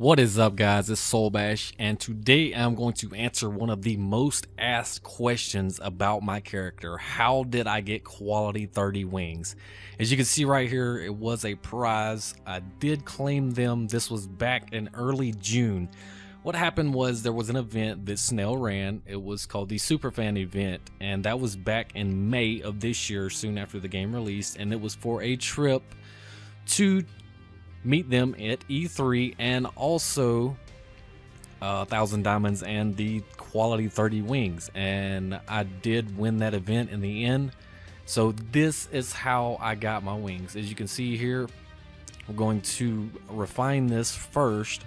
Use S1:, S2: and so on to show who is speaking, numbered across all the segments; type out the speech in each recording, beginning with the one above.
S1: What is up guys, it's Solbash and today I'm going to answer one of the most asked questions about my character. How did I get quality 30 wings? As you can see right here, it was a prize. I did claim them. This was back in early June. What happened was there was an event that Snail ran. It was called the Superfan event and that was back in May of this year, soon after the game released and it was for a trip to meet them at E3 and also uh, Thousand Diamonds and the Quality 30 Wings. And I did win that event in the end. So this is how I got my wings. As you can see here, we're going to refine this first.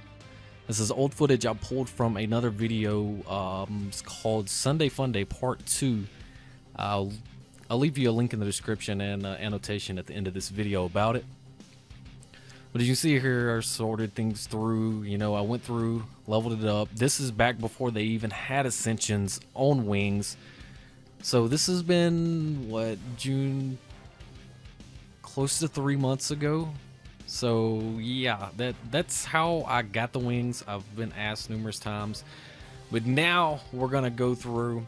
S1: This is old footage I pulled from another video. Um, it's called Sunday Funday Part 2. I'll, I'll leave you a link in the description and uh, annotation at the end of this video about it. But as you see here, I sorted things through. You know, I went through, leveled it up. This is back before they even had Ascensions on wings. So this has been, what, June? Close to three months ago. So yeah, that that's how I got the wings. I've been asked numerous times. But now we're going to go through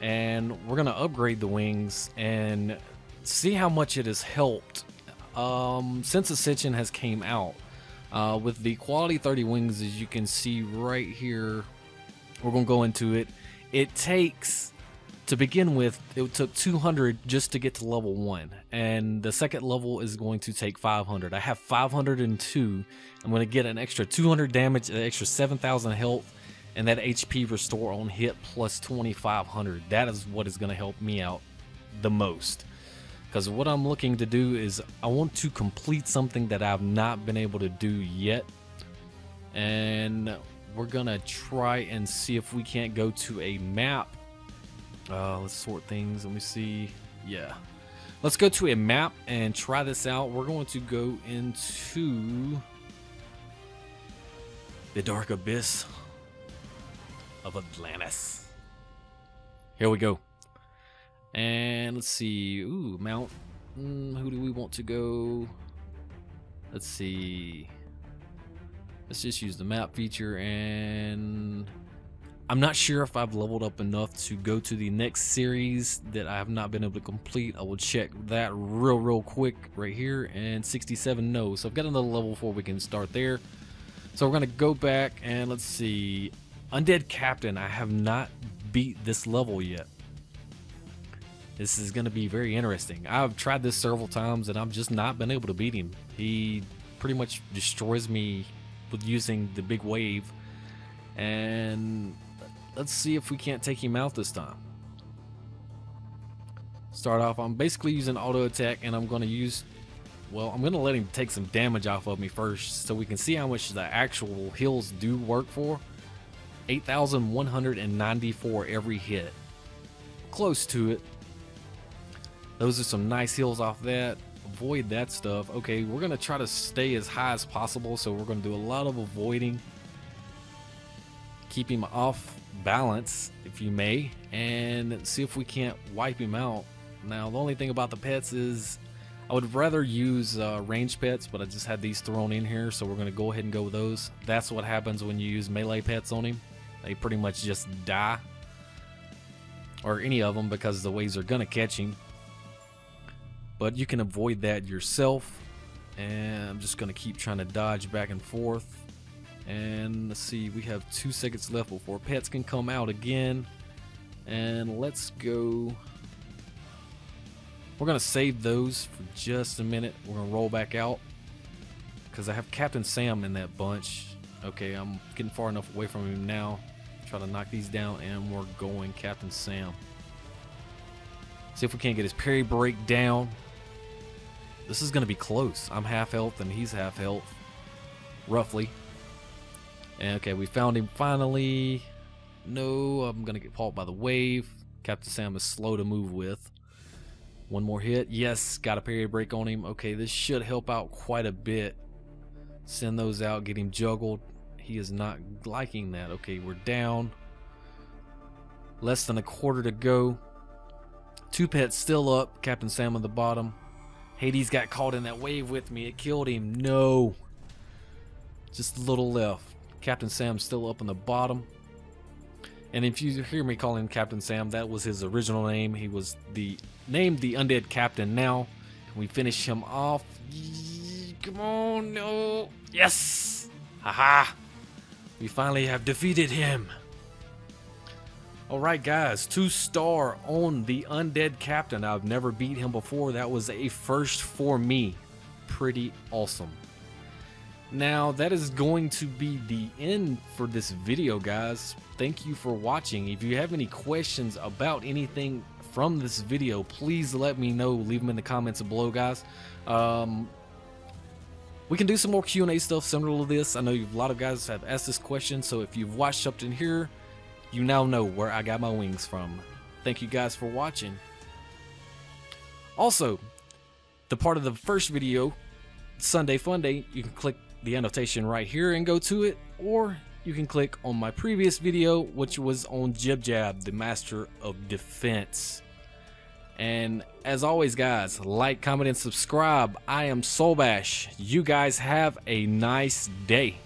S1: and we're going to upgrade the wings and see how much it has helped um, since Ascension has came out. Uh, with the quality 30 wings, as you can see right here, we're going to go into it. It takes, to begin with, it took 200 just to get to level 1. And the second level is going to take 500. I have 502. I'm going to get an extra 200 damage, an extra 7,000 health, and that HP restore on hit plus 2,500. That is what is going to help me out the most because what I'm looking to do is I want to complete something that I've not been able to do yet. And we're gonna try and see if we can't go to a map. Uh, let's sort things. Let me see. Yeah. Let's go to a map and try this out. We're going to go into the dark abyss of Atlantis. Here we go and let's see. Ooh, mount. Mm, who do we want to go? Let's see. Let's just use the map feature and I'm not sure if I've leveled up enough to go to the next series that I have not been able to complete. I will check that real, real quick right here. And 67 no. So I've got another level before we can start there. So we're going to go back and let's see. Undead Captain, I have not beat this level yet. This is going to be very interesting. I've tried this several times and I've just not been able to beat him. He pretty much destroys me with using the big wave. And let's see if we can't take him out this time. Start off, I'm basically using auto attack and I'm going to use, well, I'm going to let him take some damage off of me first so we can see how much the actual heals do work for. 8,194 every hit. Close to it. Those are some nice heals off that. Avoid that stuff. Okay, we're going to try to stay as high as possible, so we're going to do a lot of avoiding. Keep him off balance, if you may, and see if we can't wipe him out. Now, the only thing about the pets is I would rather use uh, range pets, but I just had these thrown in here, so we're going to go ahead and go with those. That's what happens when you use melee pets on him. They pretty much just die. Or any of them, because the waves are going to catch him but you can avoid that yourself. And I'm just gonna keep trying to dodge back and forth. And let's see we have two seconds left before pets can come out again. And let's go. We're gonna save those for just a minute. We're gonna roll back out. Because I have Captain Sam in that bunch. Okay I'm getting far enough away from him now. Try to knock these down and we're going Captain Sam. See if we can't get his parry break down this is going to be close. I'm half health and he's half health. Roughly. And okay, we found him finally. No, I'm going to get caught by the wave. Captain Sam is slow to move with. One more hit. Yes, got a parry break on him. Okay, this should help out quite a bit. Send those out, get him juggled. He is not liking that. Okay, we're down. Less than a quarter to go. Two pets still up. Captain Sam on the bottom. Hades got caught in that wave with me. It killed him. No. Just a little left. Captain Sam's still up in the bottom. And if you hear me calling Captain Sam, that was his original name. He was the named the undead captain now. We finish him off. Come on, no. Yes! Haha! We finally have defeated him. Alright guys, two star on the undead captain. I've never beat him before. That was a first for me. Pretty awesome. Now, that is going to be the end for this video, guys. Thank you for watching. If you have any questions about anything from this video, please let me know. Leave them in the comments below, guys. Um, we can do some more Q&A stuff similar to this. I know a lot of guys have asked this question, so if you've watched up in here, you now know where I got my wings from. Thank you guys for watching. Also, the part of the first video, Sunday Fun Day, you can click the annotation right here and go to it, or you can click on my previous video, which was on Jib Jab, the Master of Defense. And as always, guys, like, comment, and subscribe. I am Solbash. You guys have a nice day.